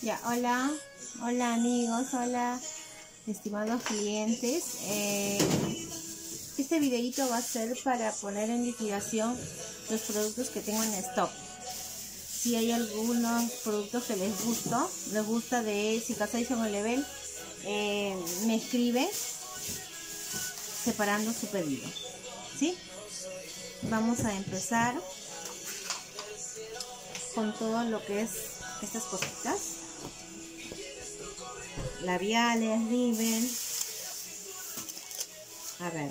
Ya, hola, hola amigos, hola estimados clientes. Eh, este videito va a ser para poner en liquidación los productos que tengo en stock. Si hay algunos productos que les gustó, les gusta de Cicasation Level, eh, me escribe separando su pedido. ¿Sí? Vamos a empezar con todo lo que es estas cositas labiales, ribbon. A ver.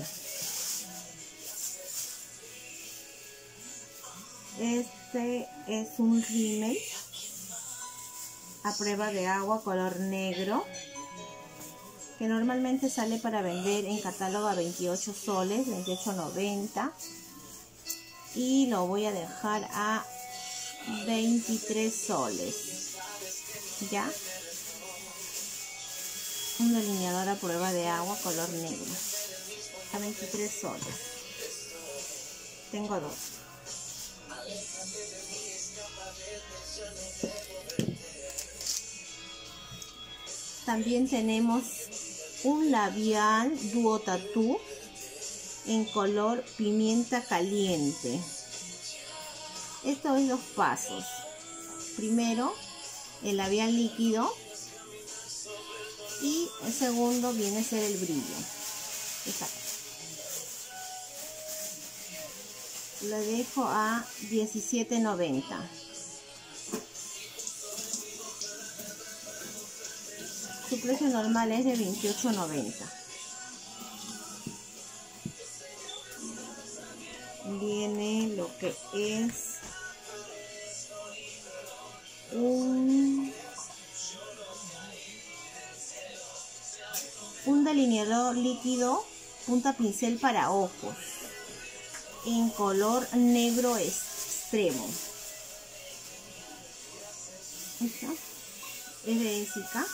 Este es un rímel a prueba de agua color negro que normalmente sale para vender en catálogo a 28 soles, 28.90 y lo voy a dejar a 23 soles. ¿Ya? Un delineador a prueba de agua color negro. A 23 soles. Tengo dos. También tenemos un labial duo tattoo en color pimienta caliente. Estos es los pasos. Primero el labial líquido y el segundo viene a ser el brillo. Lo dejo a 17.90 su precio normal es de 28.90 viene lo que es un un delineador líquido punta pincel para ojos en color negro extremo. Esta es de Jessica.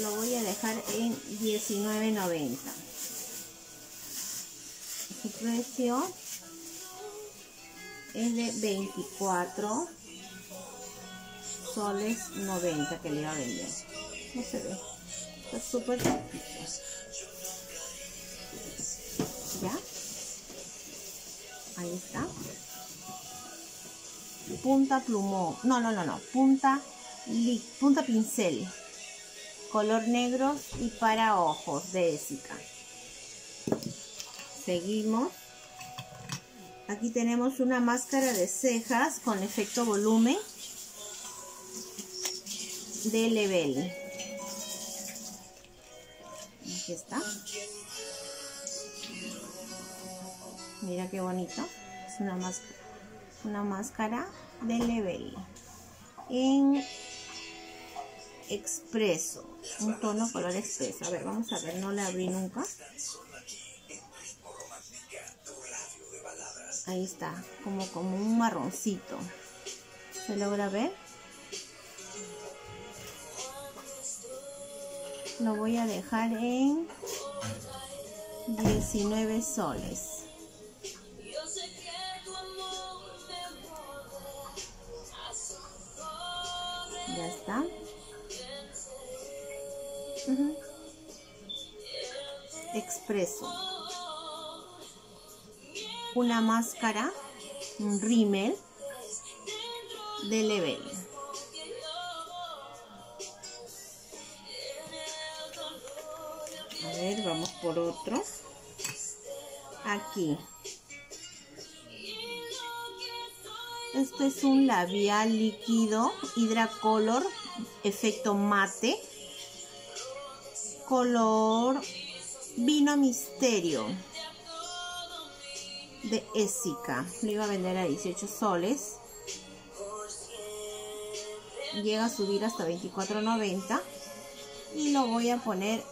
Lo voy a dejar en 19.90 su precio es de 24 soles 90 que le iba a vender. No se ve. Está súper chiquito. ¿Ya? Ahí está. Punta plumón. No, no, no, no. Punta, punta pincel. Color negro y para ojos de Ésica. Seguimos. Aquí tenemos una máscara de cejas con efecto volumen de level. Aquí está. Mira qué bonito. Es una máscara, una máscara de level. En expreso. Un tono color expreso. A ver, vamos a ver. No la abrí nunca. Ahí está. Como, como un marroncito. ¿Se logra ver? Lo voy a dejar en 19 soles. Ya está. Expreso. Una máscara un rímel de level vamos por otro. Aquí. Este es un labial líquido Hidracolor efecto mate. Color vino misterio de Ésica. Lo iba a vender a 18 soles. Llega a subir hasta 24.90 y lo voy a poner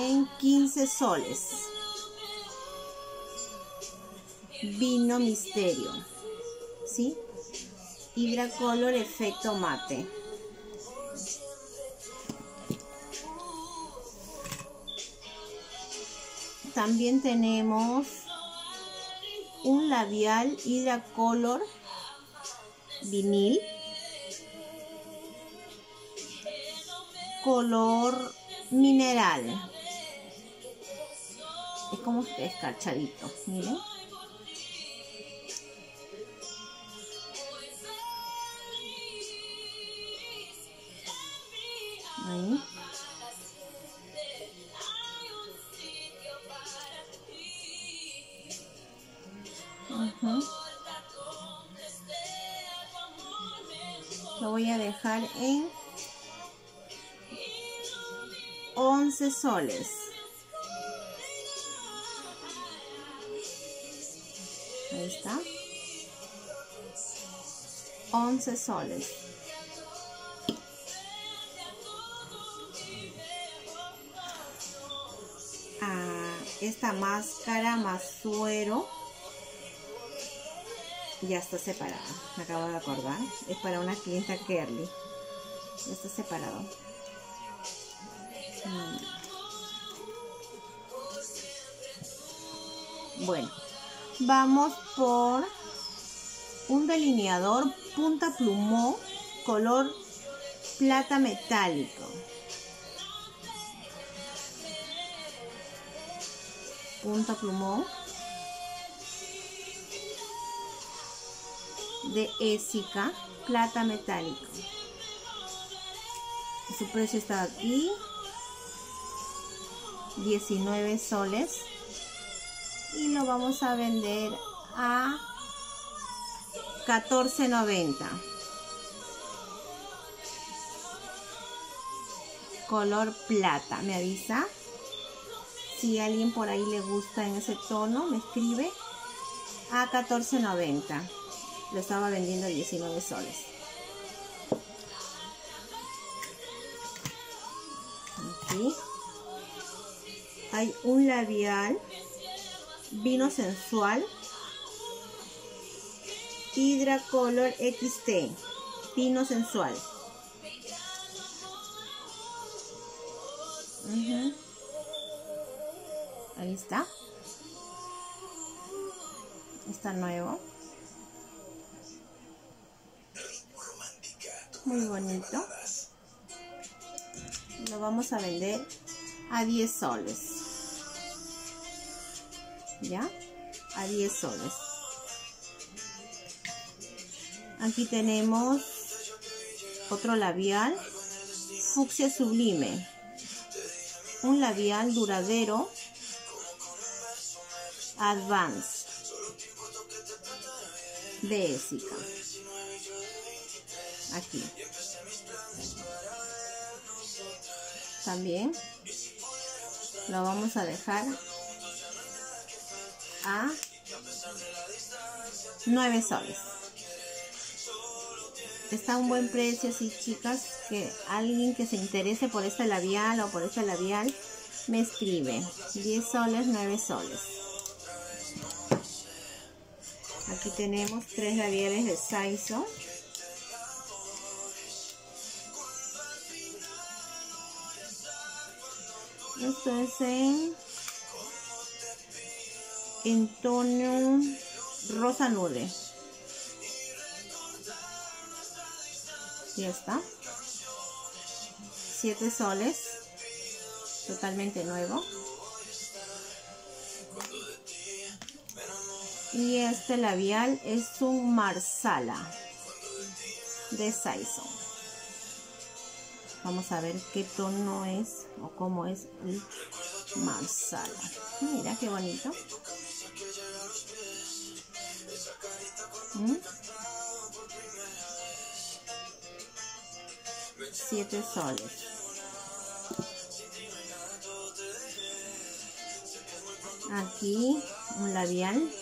en 15 soles. Vino Misterio. ¿Sí? Hidracolor efecto mate. También tenemos un labial Hidracolor vinil. Color mineral. Es como escarchadito, miren. Ahí. Lo voy a dejar en 11 soles. Está. 11 soles. Ah, esta máscara más suero ya está separada. Me acabo de acordar. Es para una clienta Kerly. Ya está separado. Mm. Bueno, vamos por un delineador punta plumón color plata metálico. Punta plumón de Ésica plata metálico. Su precio está aquí. 19 soles. Y lo vamos a vender a 14.90. Color plata. Me avisa. Si alguien por ahí le gusta en ese tono, me escribe a 14.90 lo estaba vendiendo a 19 soles. Aquí hay un labial vino sensual. Hydra Color XT vino sensual. Ahí está. Está nuevo. Muy bonito. Lo vamos a vender a 10 soles ya a 10 soles. Aquí tenemos otro labial fucsia sublime. Un labial duradero advance de Ésica aquí. También lo vamos a dejar a 9 soles. Está a un buen precio sí chicas que alguien que se interese por este labial o por este labial me escribe. 10 soles 9 soles. Aquí tenemos tres labiales de Saiso Esto es en, en tono rosa nude. Ya está. 7 soles. Totalmente nuevo. Y este labial es un Marsala de Saison. Vamos a ver qué tono es o cómo es el marsala. Mira qué bonito. Siete soles. Aquí un labial.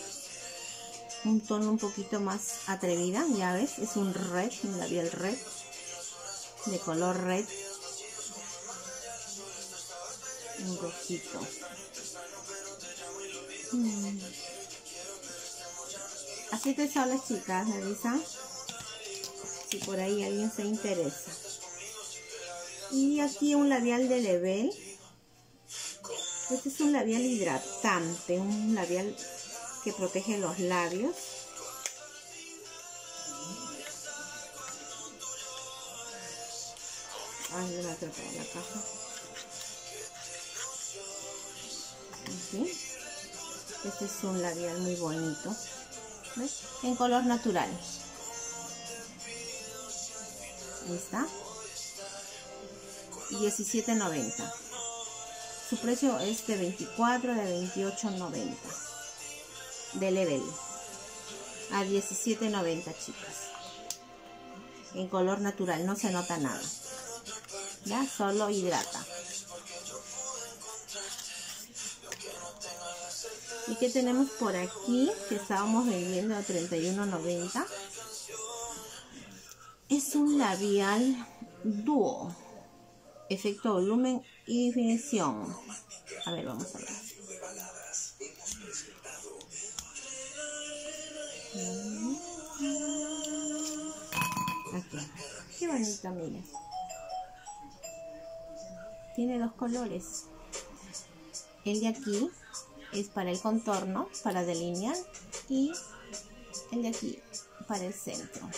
Un tono un poquito más atrevida, ya ves, es un red, un labial red de color red un rojito mm. Así que son las chicas, revisan si por ahí alguien se interesa. Y aquí un labial de Level. Este es un labial hidratante, un labial que protege los labios. Ay, me la atrapado la caja. Este es un labial muy bonito. En color natural. Ahí está. 17.90. Su precio es de 24, de 28.90. De level. A 17.90 chicas. En color natural, no se nota nada. Ya, solo hidrata. ¿Y qué tenemos por aquí? Que estábamos vendiendo a 31.90. Es un labial dúo. Efecto volumen y definición. A ver, vamos a ver. Aquí. Qué bonito, miren. Tiene dos colores. El de aquí es para el contorno, para delinear y el de aquí para el centro.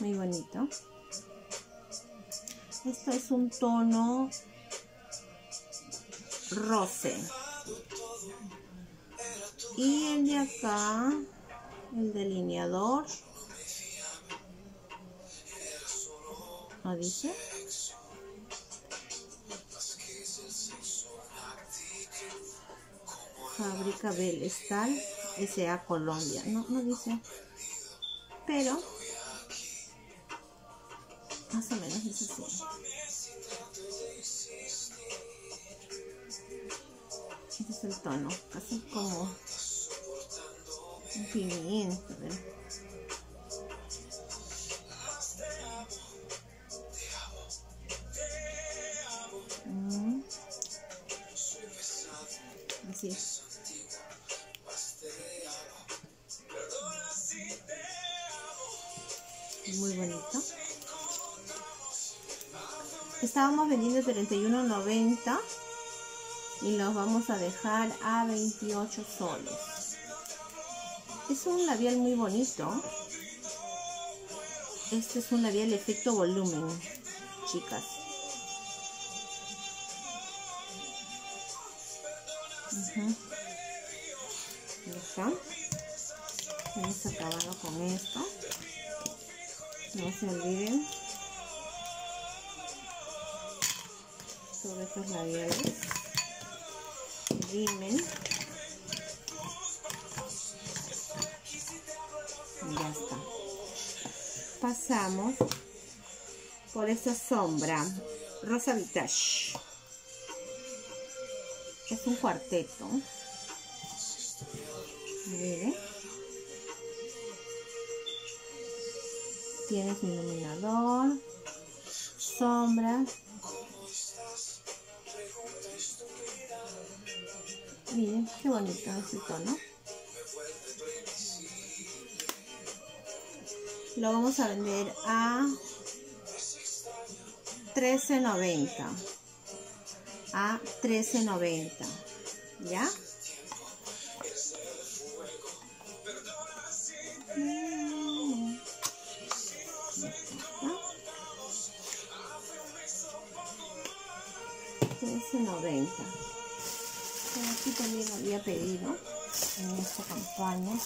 Muy bonito. Esto es un tono roce. Y el de acá, el delineador, dice? Fábrica Belestal S.A. Colombia. No, no dice. Pero más o menos es así. Este es el tono, así como un pimiento, Muy bonito. Estábamos vendiendo 31.90 y los vamos a dejar a 28 soles. Es un labial muy bonito. Este es un labial efecto volumen, chicas. Hemos acabado con esto. No se olviden. Todos estos labiales. Rimen. Ya está. Pasamos por esta sombra. Rosa Vitage. Un cuarteto. Miren. Tienes mi iluminador, sombra. Miren, qué bonito este tono. Lo vamos a vender a 13.90 a 13.90 ¿ya? $13.90 aquí también había pedido en esta campaña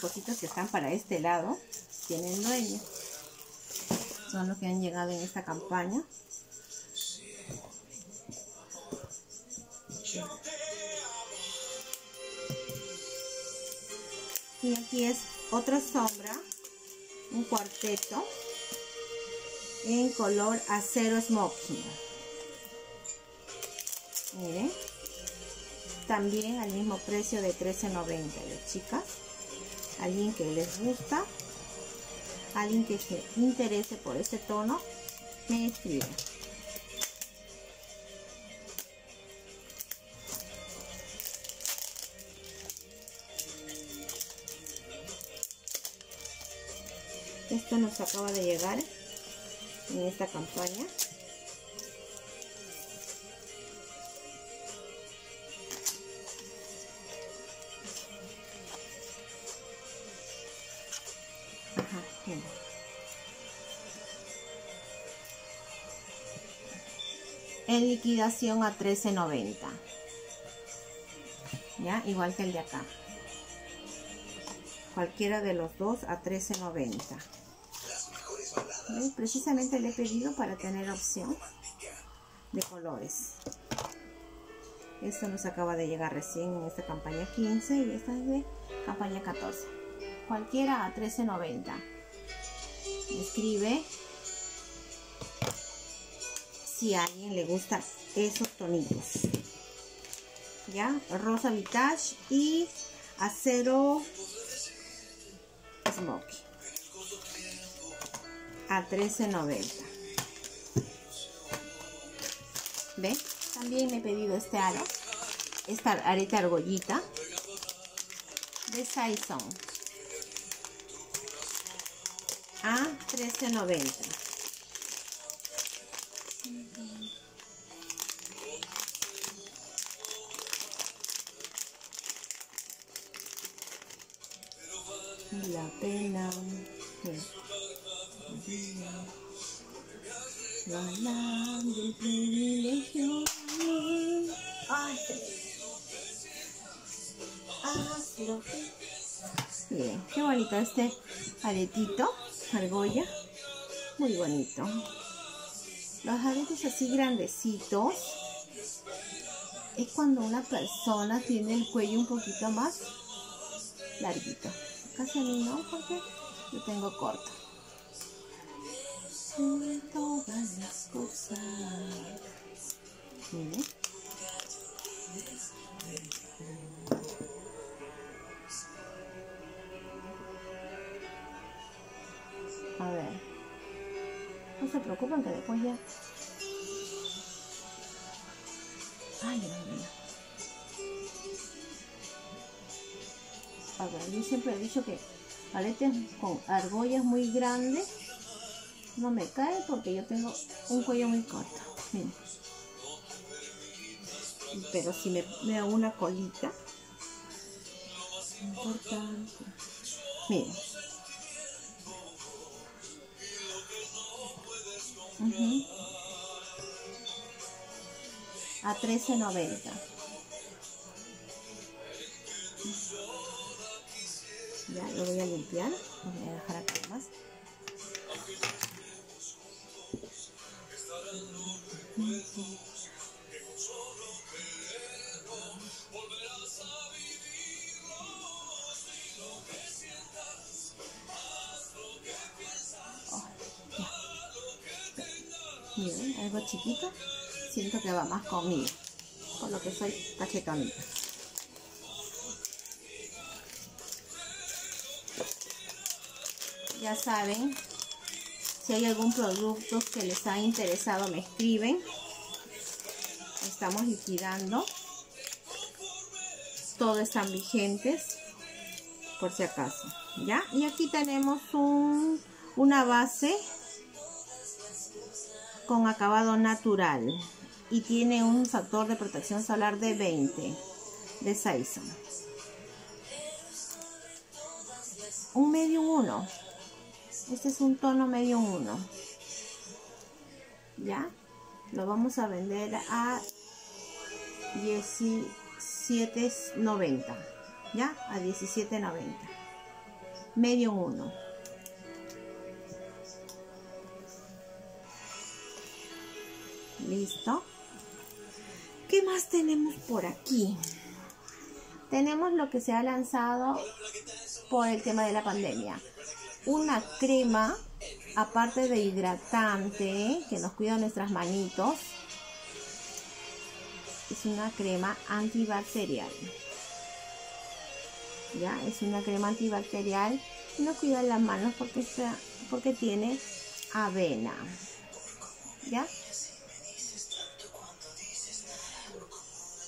Cositas que están para este lado tienen dueño. Son los que han llegado en esta campaña. Y aquí es otra sombra un cuarteto en color acero smoking. Miren. También al mismo precio de $13.90, chicas. Alguien que les gusta, alguien que se interese por este tono, me escribe. Esto nos acaba de llegar en esta campaña. En liquidación a 13.90. Ya, igual que el de acá. Cualquiera de los dos a 13.90. Precisamente le he pedido para tener opción de colores. Esto nos acaba de llegar recién en esta campaña 15 y esta es de campaña 14. Cualquiera a 13.90. Escribe si a alguien le gustan esos tonitos. Ya, rosa vintage y acero smoky. A 13.90 ¿Ve? También me he pedido este aro, esta areta argollita. De Saison. A 13.90 qué bonito este aretito, argolla, muy bonito. Los aretes así grandecitos es cuando una persona tiene el cuello un poquito más larguito. Casi a mí no, porque lo tengo corto todas las cosas. A ver. No se preocupen que después ya. Ay, Dios yo siempre he dicho que paletes con argollas muy grandes no me cae porque yo tengo un cuello muy corto. Miren. Pero si me, me hago una colita, importante. Miren. A 13.90. lo voy a limpiar. Lo voy a dejar acá más. Miren, algo chiquito, siento que va más conmigo, por lo que soy cachetonita. Ya saben, si hay algún producto que les ha interesado, me escriben. Estamos liquidando. Todos están vigentes, por si acaso. ¿Ya? Y aquí tenemos un, una base con acabado natural y tiene un factor de protección solar de 20 de Saison. Un medio 1 este es un tono medio 1 ya lo vamos a vender a 17.90 ya a 17.90 medio 1 listo ¿qué más tenemos por aquí? tenemos lo que se ha lanzado por el tema de la pandemia una crema, aparte de hidratante, que nos cuida nuestras manitos. Es una crema antibacterial. Ya, es una crema antibacterial y nos cuida las manos porque, porque tiene avena. ¿Ya?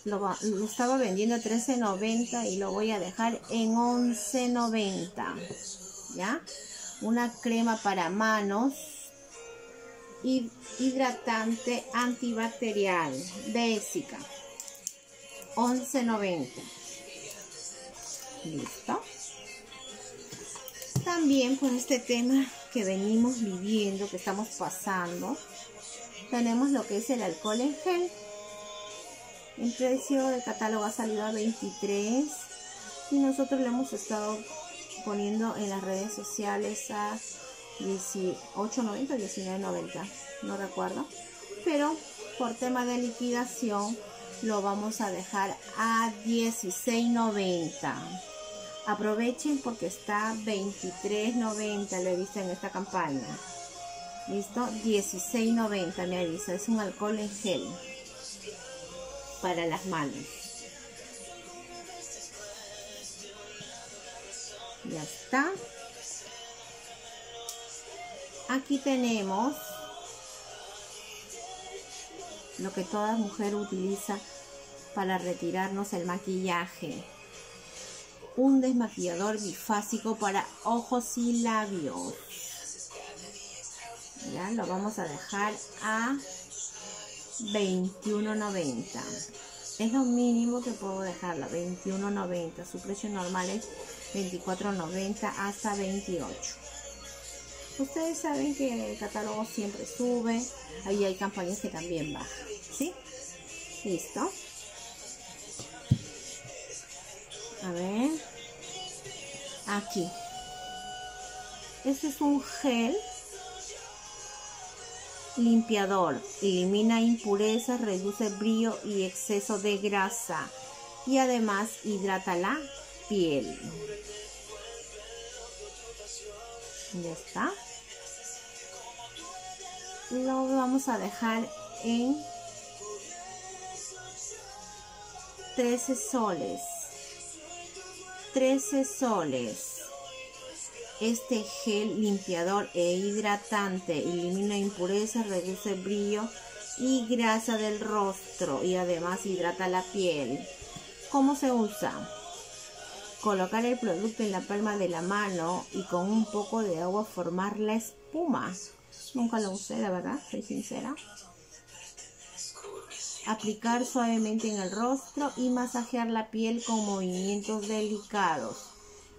Lo, estaba vendiendo a 13.90 y lo voy a dejar en 11.90. Una crema para manos hidratante antibacterial básica 11.90 listo también con este tema que venimos viviendo que estamos pasando tenemos lo que es el alcohol en gel. El precio del catálogo ha salido a 23 y nosotros le hemos estado poniendo en las redes sociales a 18.90 19.90, no recuerdo. Pero por tema de liquidación lo vamos a dejar a 16.90. Aprovechen porque está 23.90, lo he visto en esta campaña. ¿Listo? 16.90 me avisa. Es un alcohol en gel para las manos. Ya está. Aquí tenemos lo que toda mujer utiliza para retirarnos el maquillaje. Un desmaquillador bifásico para ojos y labios. Ya lo vamos a dejar a 21.90 es lo mínimo que puedo dejarla 21.90 su precio normal es 24.90 hasta 28 ustedes saben que el catálogo siempre sube ahí hay campañas que también bajan ¿sí? listo a ver. Aquí. Este es un gel limpiador, elimina impurezas, reduce brillo y exceso de grasa. Y además hidrata la piel. Ya está. Lo vamos a dejar en 13 soles. 13 soles. Este gel limpiador e hidratante elimina impurezas, reduce brillo y grasa del rostro y además hidrata la piel. ¿Cómo se usa? Colocar el producto en la palma de la mano y con un poco de agua formar la espuma. Nunca lo usé, la verdad, soy sincera. Aplicar suavemente en el rostro y masajear la piel con movimientos delicados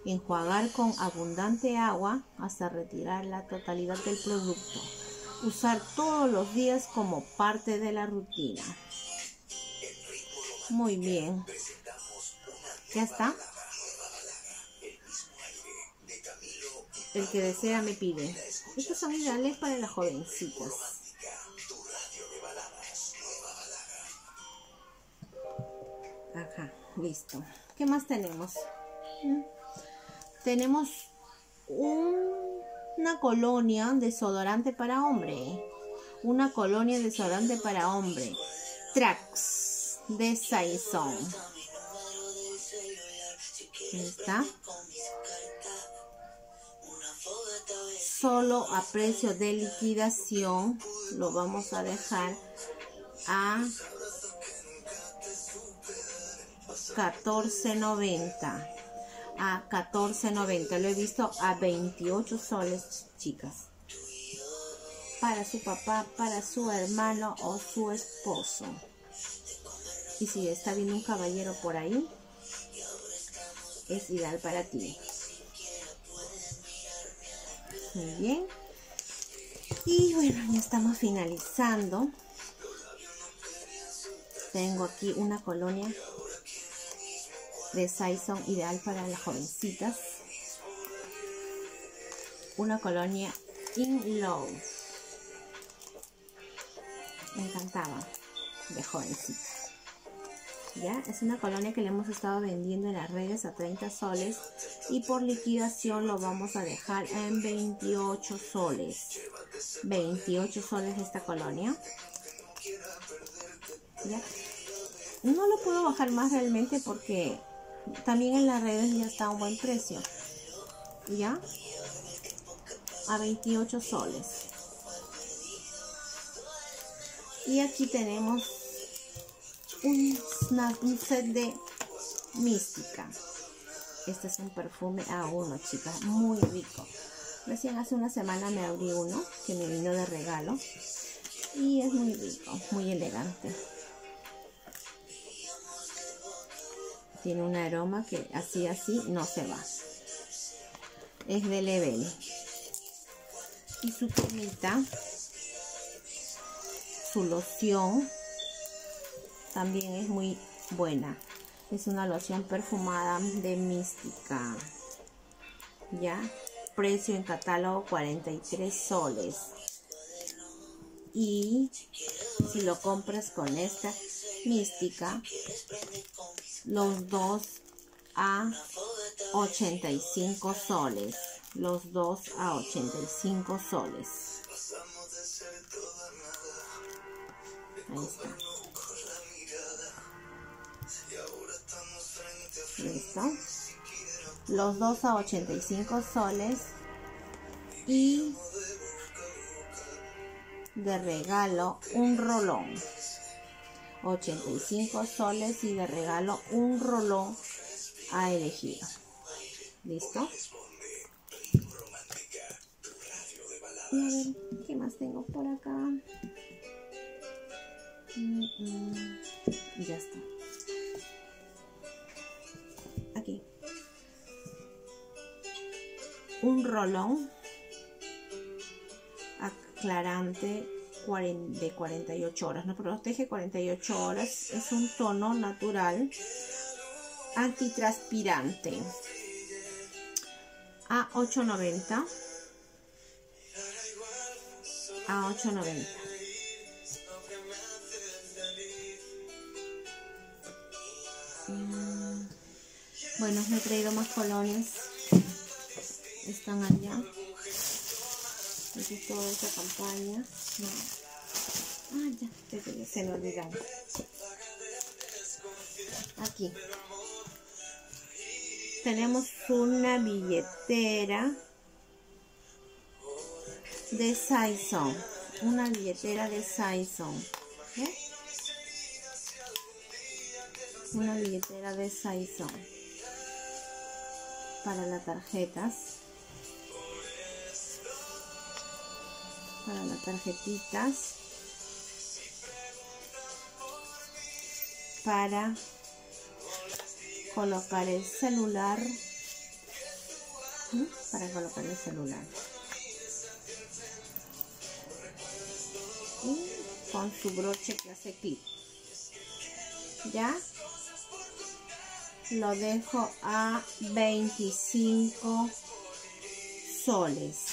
enjuagar con abundante agua hasta retirar la totalidad del producto. Usar todos los días como parte de la rutina. Muy bien. Ya está. El que desea me pide. Estos son ideales para las jovencitas. Ajá, listo. ¿Qué más tenemos? Tenemos una colonia desodorante para hombre. Una colonia desodorante para hombre. Trax de Saison. está. Solo a precio de liquidación lo vamos a dejar a 14.90 a 14.90. Lo he visto a 28 soles, chicas. Para su papá, para su hermano o su esposo. Y si está viendo un caballero por ahí, es ideal para ti. Muy bien. Y bueno, ya estamos finalizando. Tengo aquí una colonia de Saison ideal para las jovencitas. Una colonia In Love. Me encantaba de jovencita. ¿Ya? Es una colonia que le hemos estado vendiendo en las redes a 30 soles y por liquidación lo vamos a dejar en 28 soles. 28 soles esta colonia. No lo puedo bajar más realmente porque también en las redes ya está un buen precio. ¿Ya? A 28 soles. Y aquí tenemos un, un set de mística. Este es un perfume a uno, chicas, muy rico. Recién hace una semana me abrí uno que me vino de regalo. Y es muy rico, muy elegante. Tiene un aroma que así, así no se va. Es de Level. Y su cremita, su loción, también es muy buena. Es una loción perfumada de Mística. Ya. Precio en catálogo 43 soles. Y si lo compras con esta mística, los dos a 85 soles. Los dos a 85 soles. Ahí está. Listo. Los dos a 85 soles. Y de regalo un rolón. 85 soles y de regalo un rolón a elegir. ¿Listo? Y a ver, ¿qué más tengo por acá? Mm, mm. ya está. Un rolón aclarante de 48 horas. Nos protege 48 horas. Es un tono natural antitranspirante. A 8.90. A 8.90. Mm, bueno, me he traído más colonias. Están allá. Es toda esta campaña. Ah, ya, se me olvidaron. Aquí. Tenemos una billetera de Saison. Una billetera de Saison. Una billetera de Saison. Para las tarjetas. Para las tarjetitas. para colocar el celular. Para colocar el celular. Y con su broche que hace clip ya lo dejo a 25 soles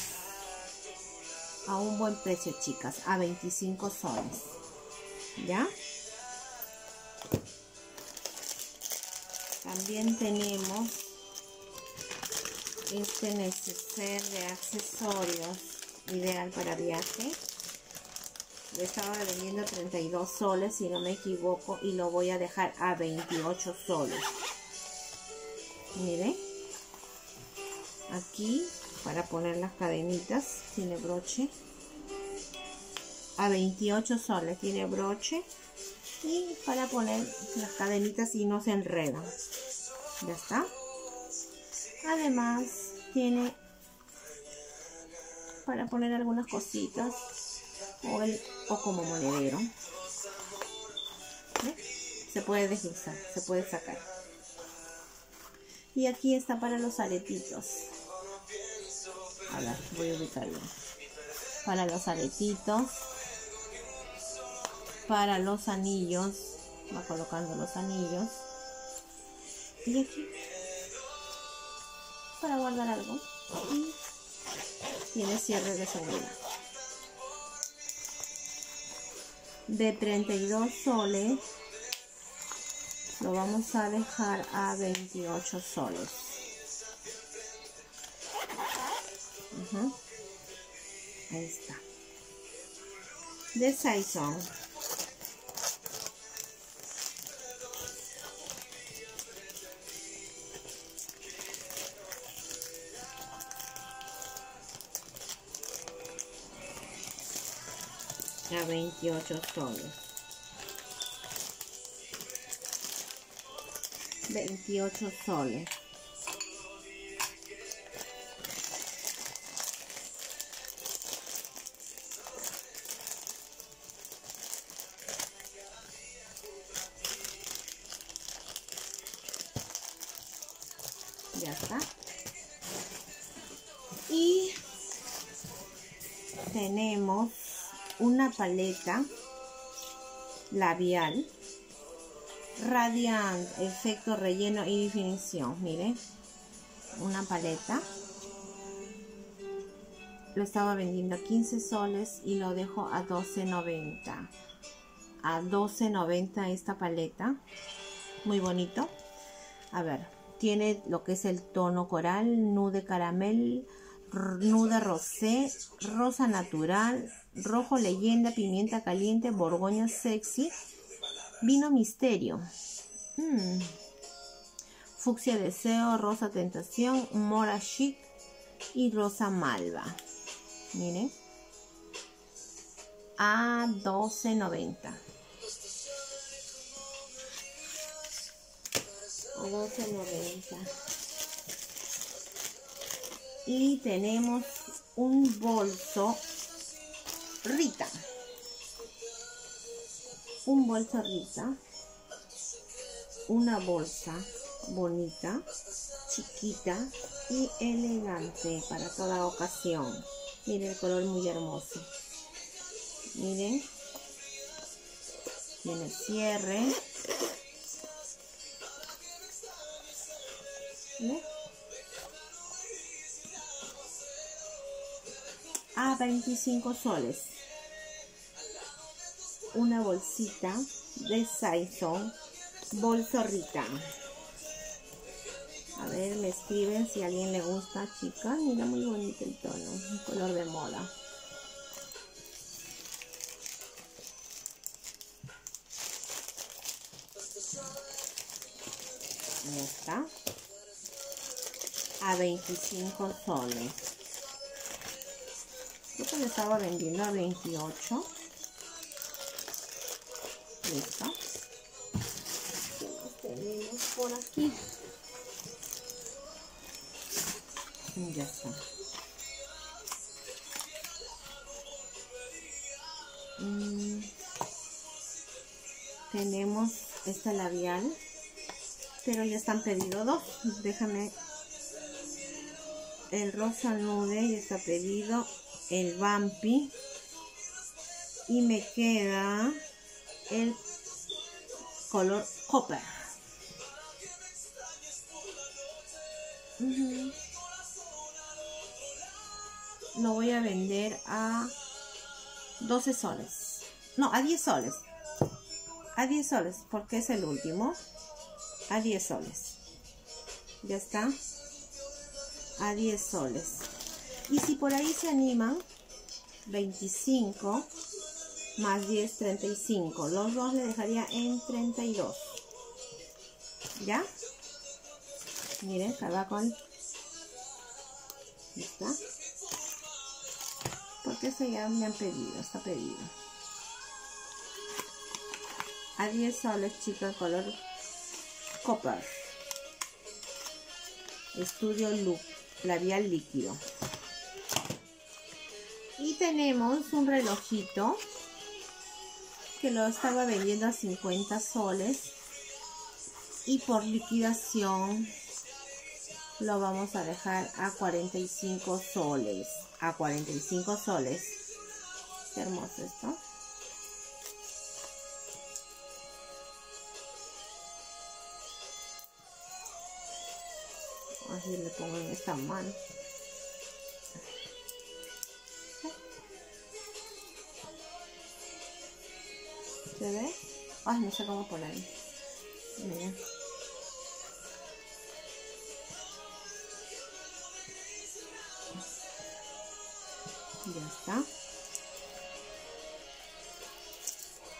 a un buen precio chicas a 25 soles ya También tenemos este neceser de accesorios ideal para viaje. Lo estaba vendiendo 32 soles si no me equivoco y lo voy a dejar a 28 soles. Miren. Aquí para poner las cadenitas tiene broche. A 28 soles tiene broche. Y para poner las cadenitas y no se enredan ya está. Además tiene para poner algunas cositas. O, o como monedero. Se puede deslizar se puede sacar. Y aquí está para los aretitos a ver voy a ubicarlo. Para los aretitos. Para los anillos. Va colocando los anillos. Y aquí. Para guardar algo. Y tiene cierre de seguridad de 32 soles. Lo vamos a dejar a 28 soles. Ahí está. De Saison. A 28 soles. 28 soles. Ya está. Y tenemos una paleta labial Radiant, efecto relleno y definición. Miren, una paleta. Lo estaba vendiendo a 15 soles y lo dejo a 12.90. A 12.90 esta paleta. Muy bonito. A ver, tiene lo que es el tono coral, nude caramel, nude rosé, rosa natural, rojo leyenda, pimienta caliente, borgoña sexy Vino Misterio. Mm. Fucsia Deseo, Rosa Tentación, Mora Chic y Rosa Malva. Miren. A 12.90. A 12.90. Y tenemos un bolso Rita un bolsa rita, una bolsa bonita, chiquita y elegante para toda ocasión. Miren el color muy hermoso. Miren. Tiene cierre. A 25 soles una bolsita de Saison Bolsorrita. A ver, me escriben si a alguien le gusta, chica. Mira, muy bonito el tono, un color de moda. Ahí. A 25 soles. Creo que le estaba vendiendo a 28. Listo. ¿Qué más tenemos por aquí? Ya está. Mm. Tenemos esta labial, pero ya están pedido dos. Déjame el rosa nude ya está pedido, el vampi y me queda el color copper. Lo voy a vender a 12 soles. No, a 10 soles. A 10 soles, porque es el último. A 10 soles. Ya está. A 10 soles. Y si por ahí se animan, 25 más 10, 35. Los dos le dejaría en 32. ¿Ya? Miren, con... ¿Está? Porque ese ya me han pedido, está pedido. A 10 soles, chicos, color copper. Estudio Look, labial líquido. Y tenemos un relojito que lo estaba vendiendo a 50 soles y por liquidación lo vamos a dejar a 45 soles a 45 soles qué hermoso esto así le pongo en esta mano ¿Se ve? Ay, no sé cómo poner. Miren. Ya está.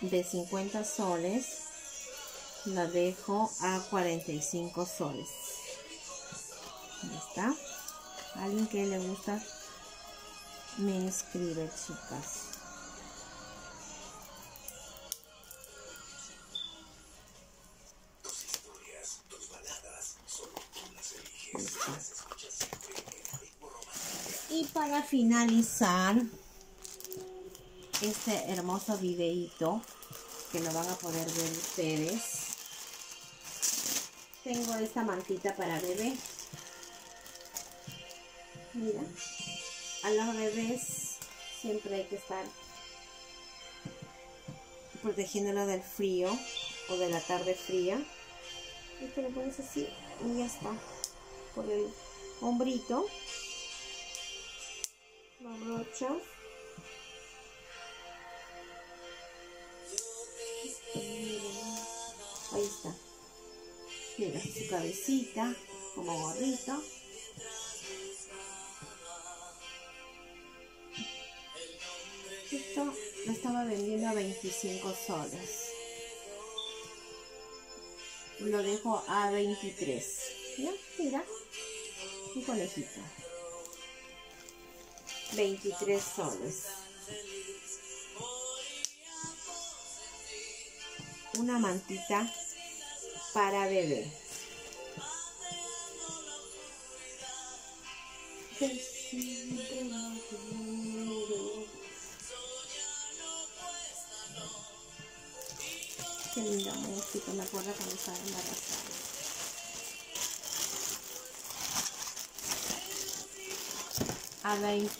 De 50 soles la dejo a 45 soles. Está. Alguien que le gusta me escribe, chicas. Y para finalizar este hermoso videito que lo van a poder ver ustedes, tengo esta mantita para bebé. Mira, a los bebés siempre hay que estar protegiéndolo del frío o de la tarde fría. Y lo pones así y ya está. Por el hombrito la brocha ahí está mira su cabecita como gorrito vendiendo a 25 soles lo dejo a 23 ¿ya? mira un conejito 23 soles. Una mantita para bebé. Qué linda música, me acuerdo cuando estaba embarazada.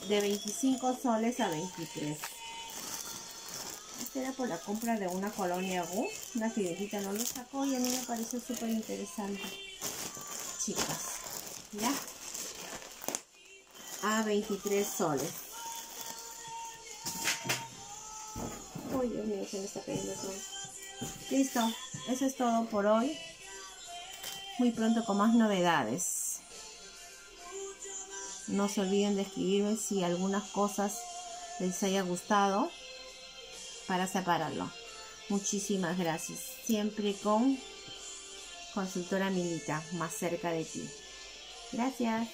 de 25 soles a 23. Este era por la compra de una colonia Gu. Una fidelita no lo sacó y a mí me pareció súper interesante. Chicas, ¿ya? A 23 soles. Uy, Dios mío, se me está cayendo todo. Listo, eso es todo por hoy. Muy pronto con más novedades. No se olviden de escribirme si algunas cosas les haya gustado para separarlo. Muchísimas gracias. Siempre con consultora Milita, más cerca de ti. Gracias.